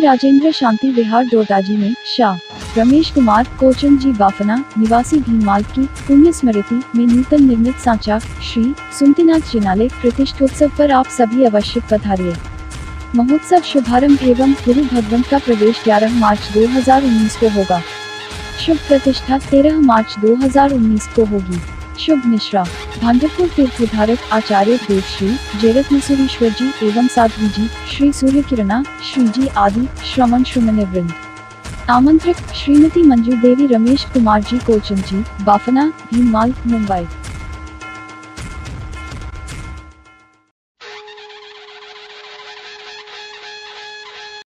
राजेंद्र शांति विहार डोटाजी में, शाह, रमेश कुमार, कोचन जी बाफना, निवासी भीममाल की पुण्य स्मृति में नूतन निर्मित सांचा, श्री सुमतिनाथ जिनालय प्रतिष्ठोत्सव पर आप सभी अवश्य पधारिए। महोत्सव शुभारंभ एवं गुरु भगवंत का प्रवेश 11 मार्च 2019 को होगा। शुभ प्रतिष्ठा 13 मार्च 2019 को होगी। शुभ मिश्रा भांडरपुर तीर्थधारक आचार्य देव श्री जयरत मसूरीश्वर जी एवं साध्वी जी, श्री सूर्य किरणा श्री जी आदि श्रमण श्रमण वृंद। आमंत्रित श्रीमती मंजू देवी रमेश कुमार जी, कोचन जी, बाफना भीमाल मुंबई।